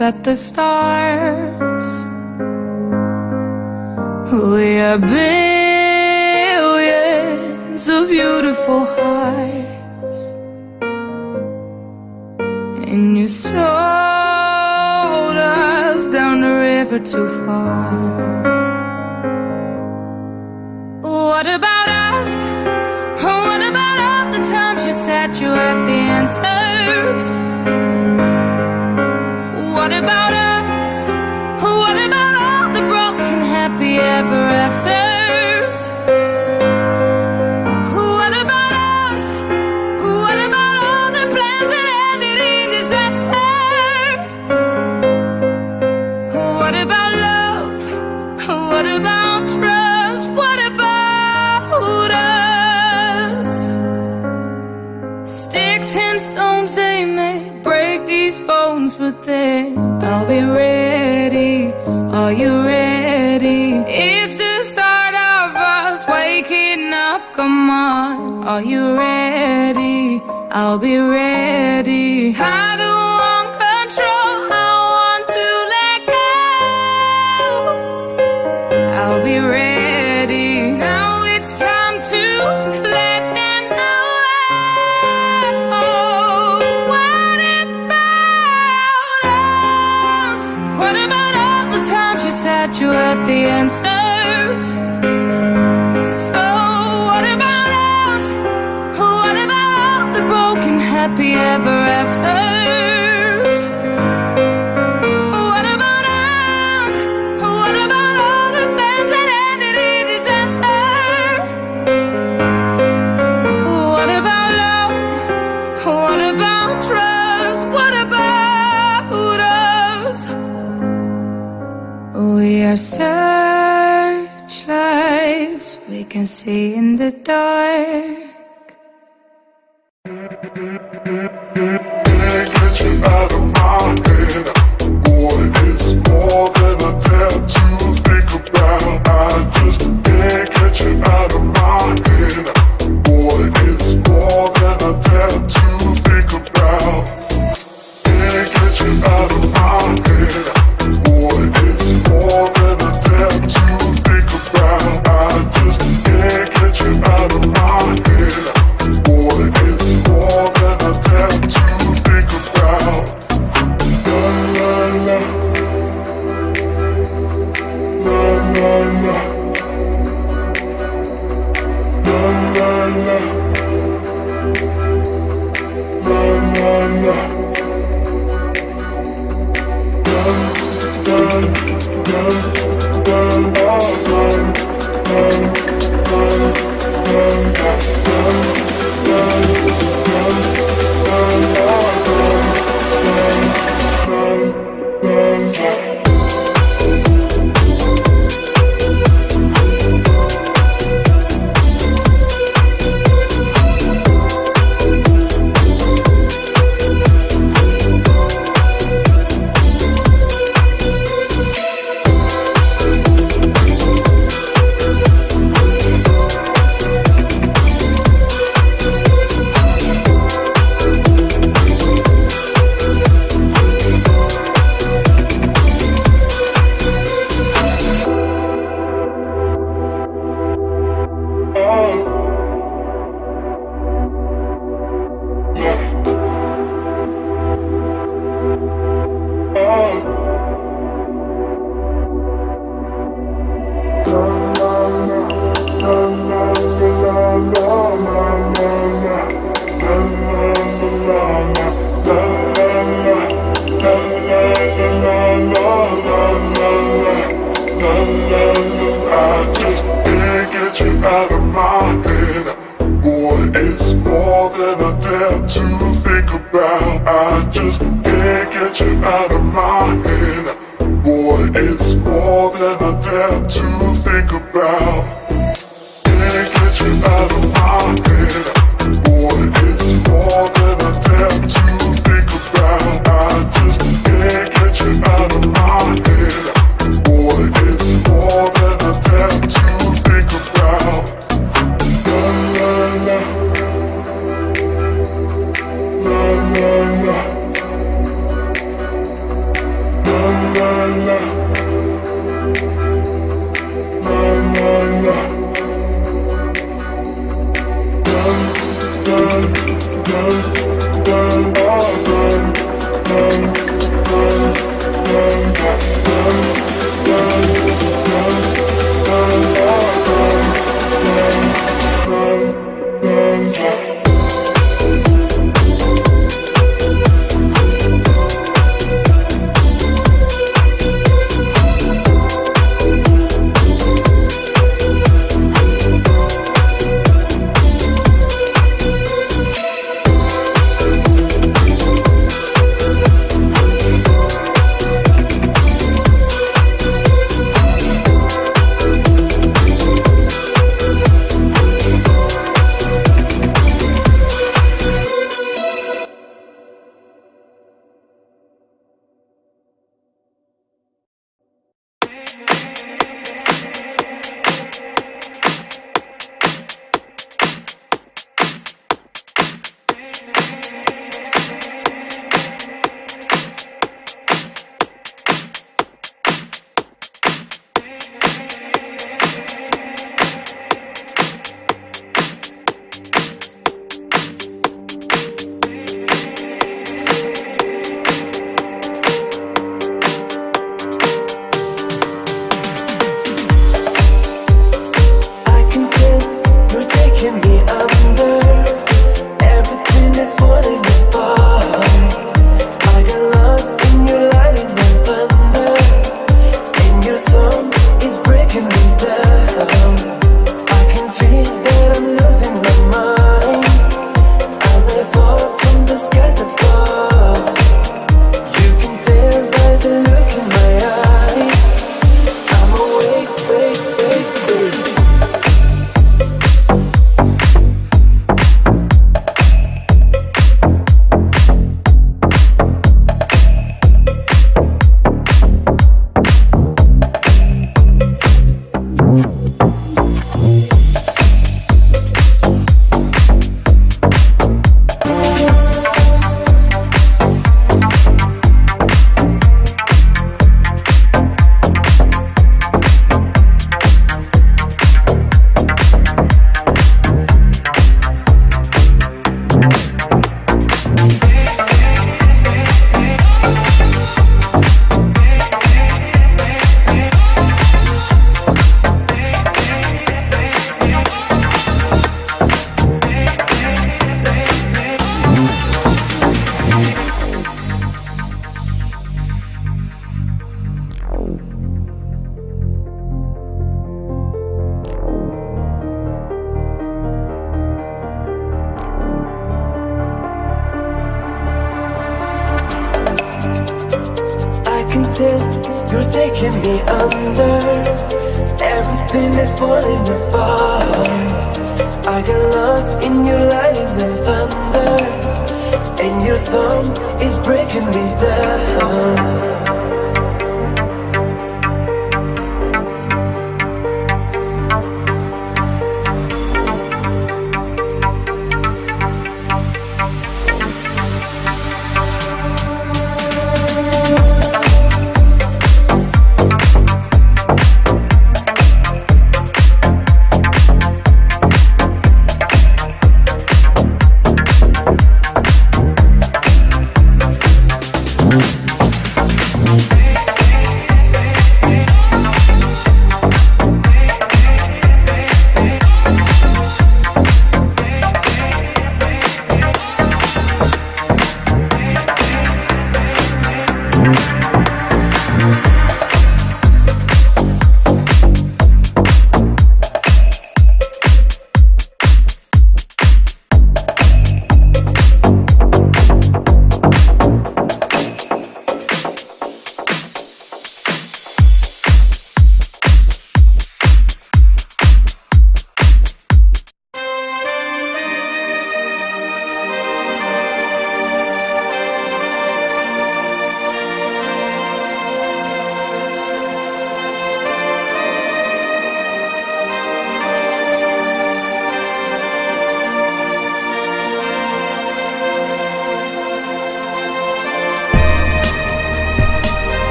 at the stars. We are billions about trust? What about us? We are searchlights we can see in the dark.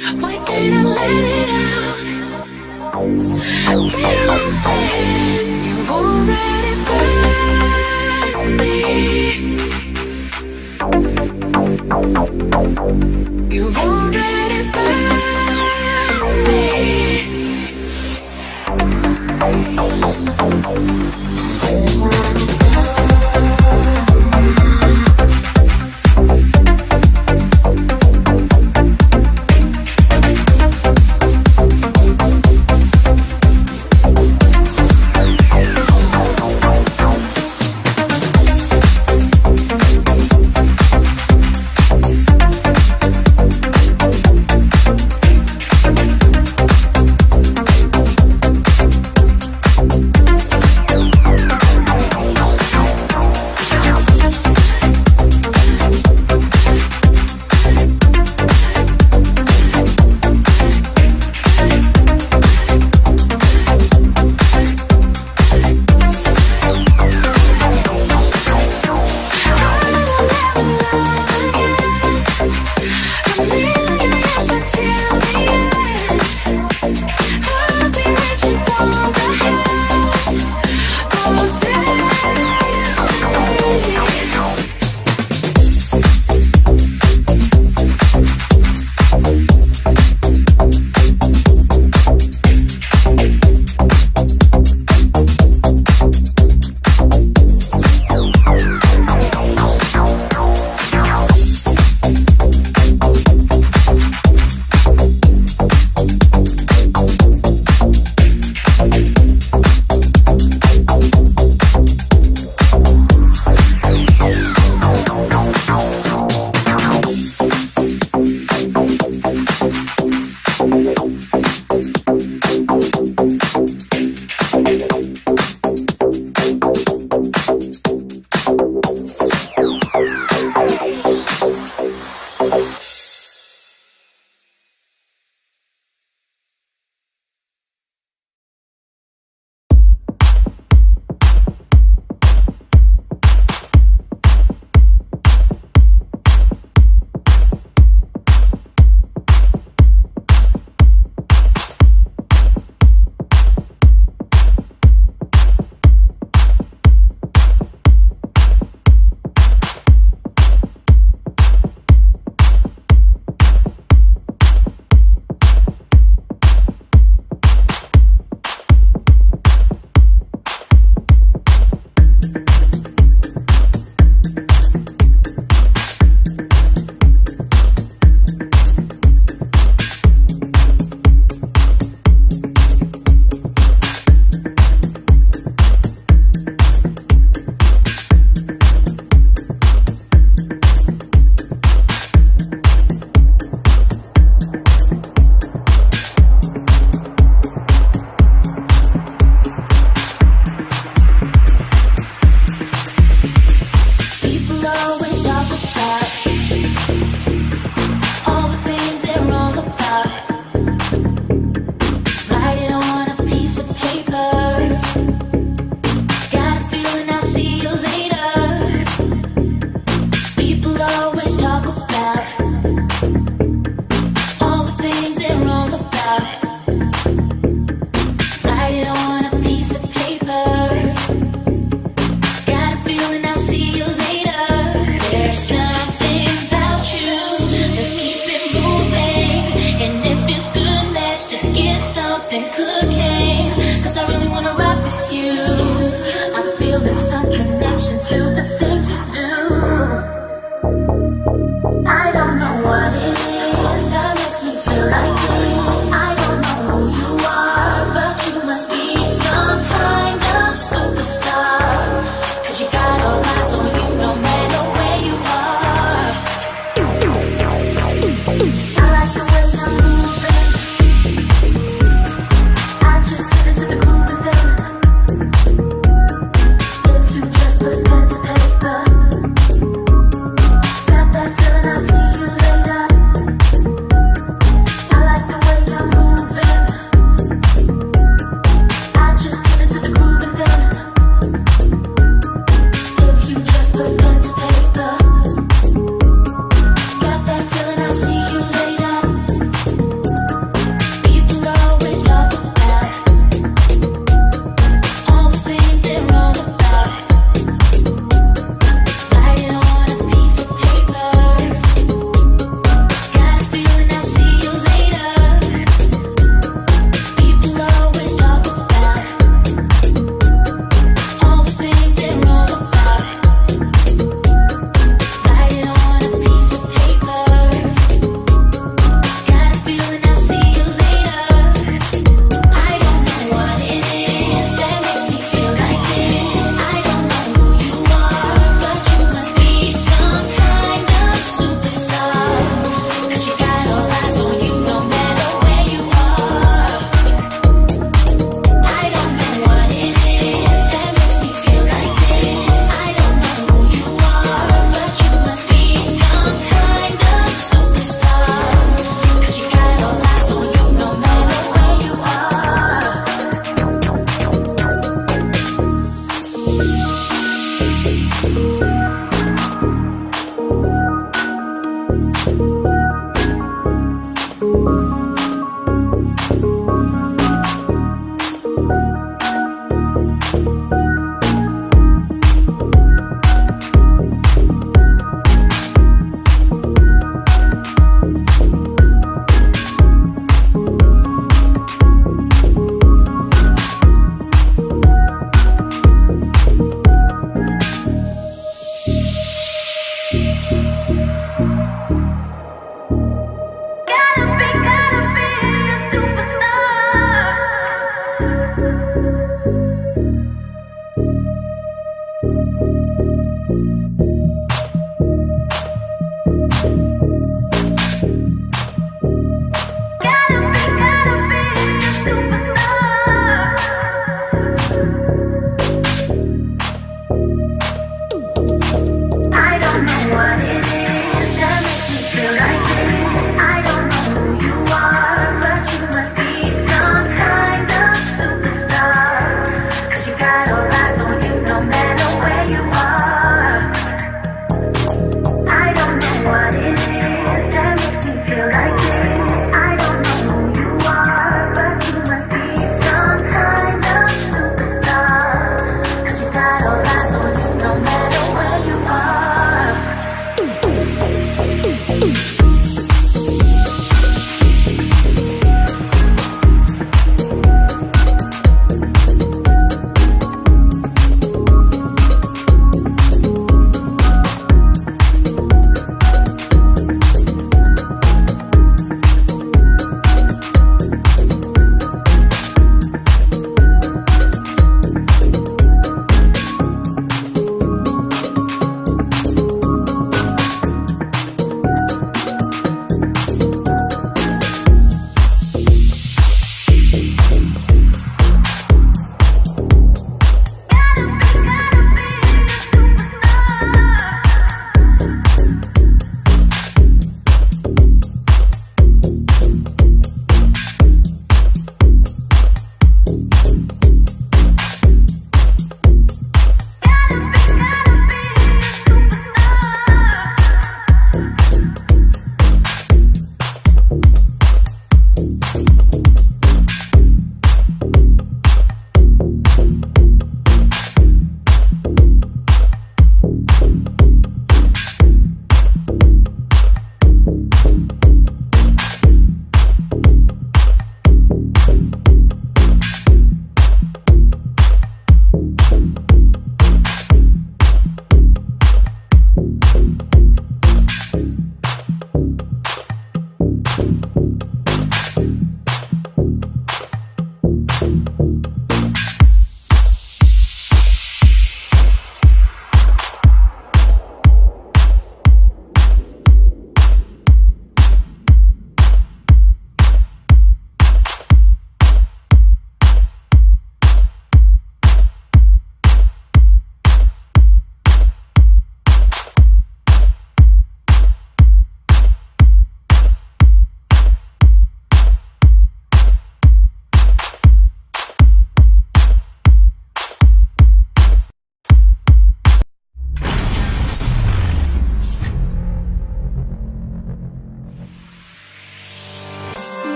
Why did I let it out? Realize that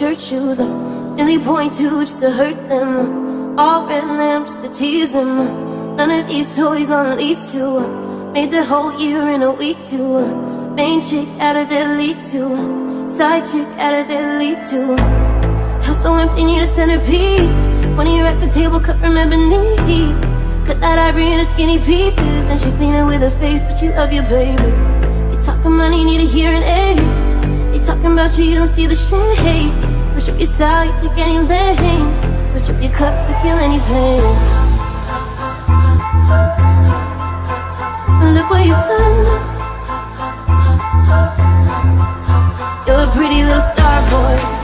church shoes Really point two just to hurt them. All red lamps to tease them. None of these toys on lease to Made the whole year in a week too. Main chick out of their league too. Side chick out of their league too. House so empty, need a centerpiece. Twenty racks of table cut from ebony. Cut that ivory into skinny pieces. And she clean it with her face But you love your baby. They Talking money, need a hearing aid They talking about you, you don't see the shade Switch up your you take any lane Switch up your cup to kill any pain. Look what you've done. You're a pretty little star boy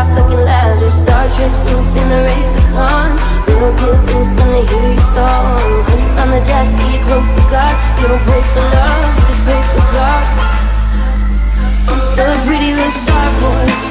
shop looking lavish. Star Trek roof in the Raycon. Girls get loose when they hear you talk. Hundreds on the dash, be close to God. You don't for love, you just pray for God. The pretty little star boy.